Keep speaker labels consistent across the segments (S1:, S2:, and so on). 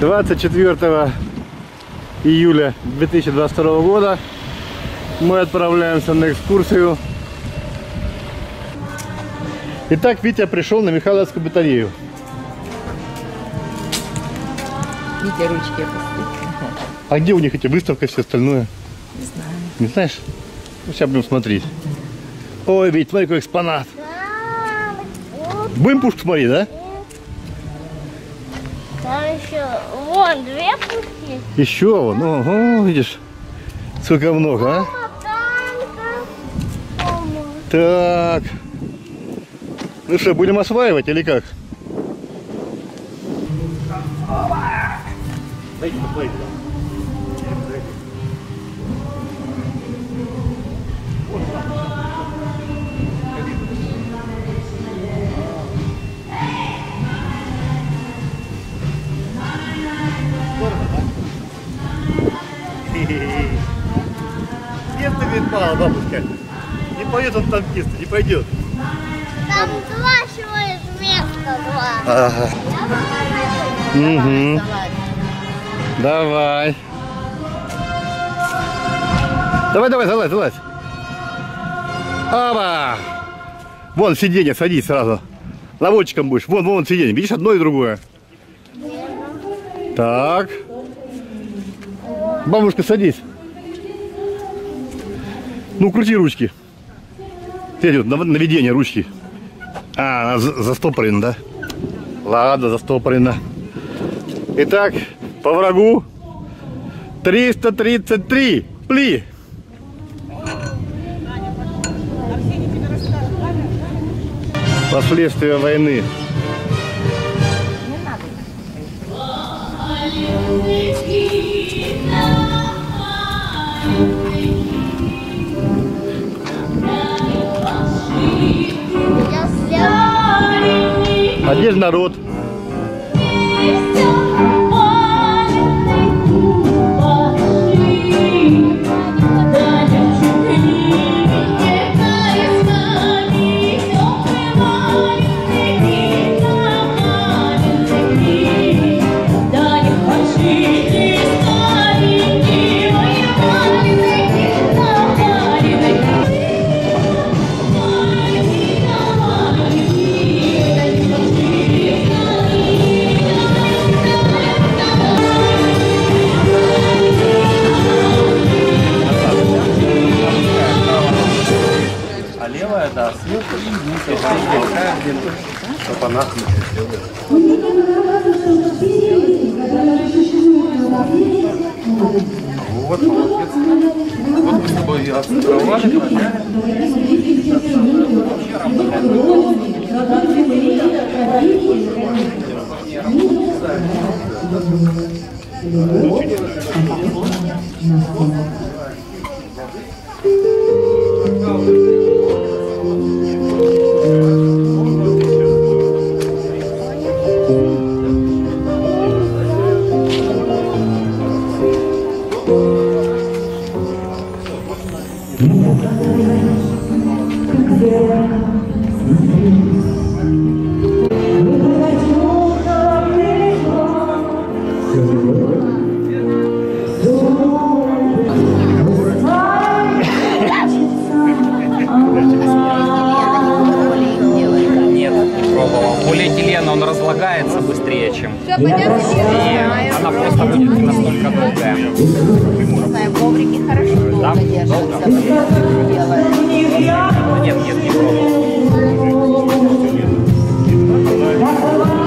S1: 24 июля 2022 года мы отправляемся на экскурсию. Итак, Витя пришел на Михайловскую батарею.
S2: Витя ручки опусти.
S1: А где у них эти выставка и все остальное?
S2: Не знаю.
S1: Не знаешь? Ну, сейчас будем смотреть. Ой, Вить, смотри, какой экспонат. Будем пушку смотреть, да?
S3: Вон две пути.
S1: Еще вон, ого, видишь, сколько много, а?
S3: Танка.
S1: Так. Ну что, будем осваивать или как? Дайте посмотреть. Мало, бабушка. Не пойдет он танкист, не пойдет.
S3: Там два из места два.
S1: Ага. Угу.
S2: Давай.
S1: Давай. Давай, залазь, залазь. Аба! Вон сиденье, садись сразу. Наводчиком будешь. Вон, вон сиденье. Видишь, одно и другое. Так. Бабушка, садись. Ну, крути ручки. Нав- наведение ручки. А, она за- застопорена, да? Ладно, застопорена. Итак, по врагу 333. Пли. Последствия войны.
S2: Не надо.
S1: Же народ?
S4: Чтобы она Вот, молодец. Вот мы с тобой и отстыковали вначале.
S5: Разлагается быстрее, чем... И она просто будет не настолько долгая.
S2: Коврики хорошо
S5: Да?
S2: долго держатся. Делают.
S5: Нет, нет, не пробовал.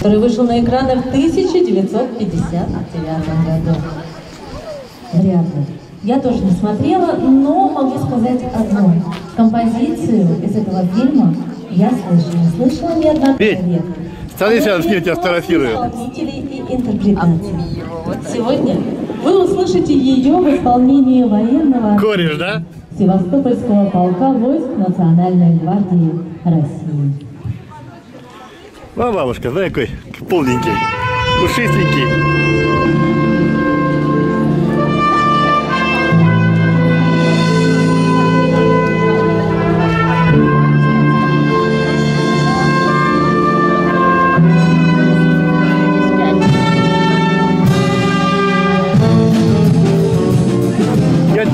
S6: Который вышел на экраны в 1959 году. Вряд ли. Я тоже не смотрела, но могу сказать одно. Композицию из этого фильма я слышала. Слышала неоднократно.
S1: Становись рядом с ним, тебя сфотографирую.
S6: Сегодня вы услышите ее в исполнении военного
S1: Кореш, да?
S6: Севастопольского полка войск Национальной гвардии России.
S1: А бабушка, знаешь, какой полненький, пушистенький.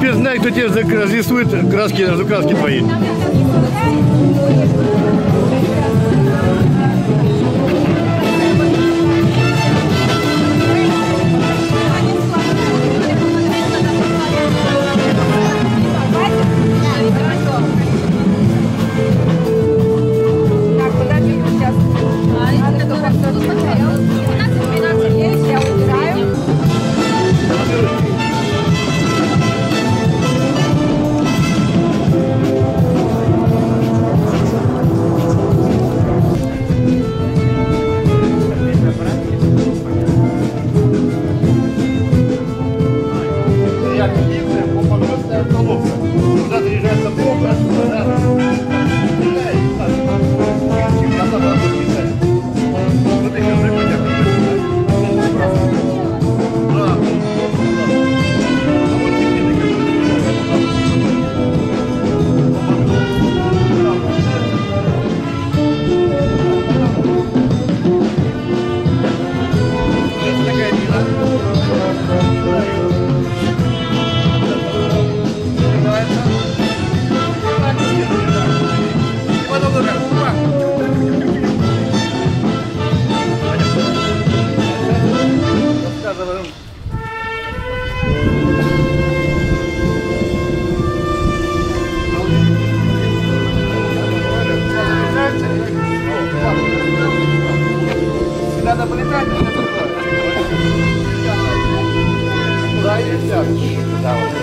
S1: Теперь знаю, кто тебе разрисует краски, краски твои. Да,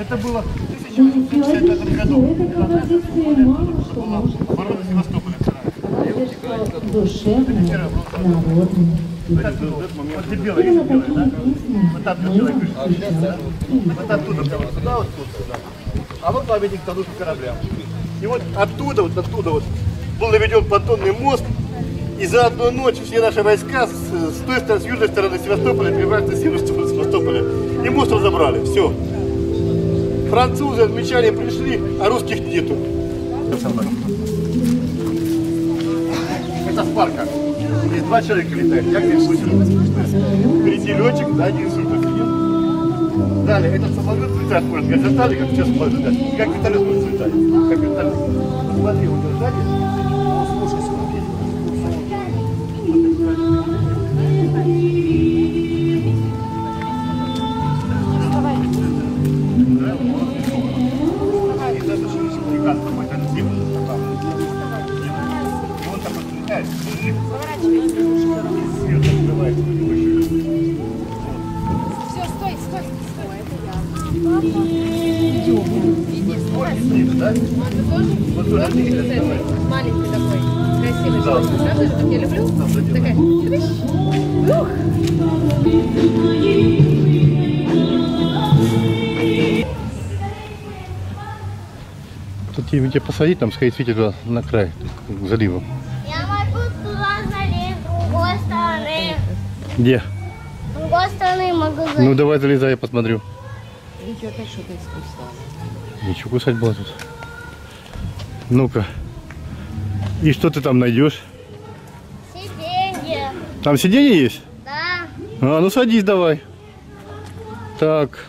S1: Это было в 1865 году.
S6: Мало что может
S1: Оборона Севастополя.
S6: душевная, народная.
S1: Вот
S6: такие
S1: да?
S6: песни
S1: Вот там пишет.
S6: встречаем.
S1: Вот оттуда прямо сюда, вот сюда. А вот памятник тонущим кораблям. И вот оттуда, вот оттуда вот был наведен понтонный мост, и за одну ночь все наши войска с, с той стороны, с южной стороны Севастополя перебрались на север Севастополя. И мост разобрали, все. Французы, англичане пришли, а русских нету. Это Спарка. Здесь два человека летает. Я восемь. Впереди летчик, сзади инструктор сидит. Далее, этот самолет летает, может, горизонтально, как сейчас самолет летает. Как вертолет может летать. Как вертолет. Посмотри, вот сзади. О, слушай, смотри.
S7: Маленький такой, красивый
S1: Да.
S7: животик, правда же, как я люблю? Такая. Ух.
S1: Тут тебе, тебе посадить, там сходить светить туда на край к заливу.
S3: Я могу туда залезть с другой стороны.
S1: Где?
S3: С другой стороны могу
S1: Ну
S3: зайти.
S1: давай залезай, я посмотрю.
S2: Видите, опять что-то искусала.
S1: Ничего кусать было тут. Ну-ка. И что ты там найдешь?
S3: Сиденье.
S1: Там сиденье есть?
S3: Да.
S1: А, ну садись давай. Так.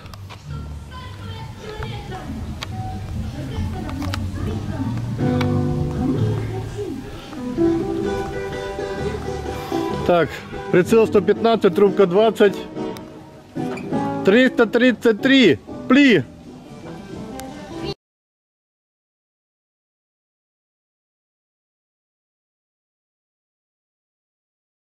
S1: Так, прицел 115, трубка 20. 333. Пли.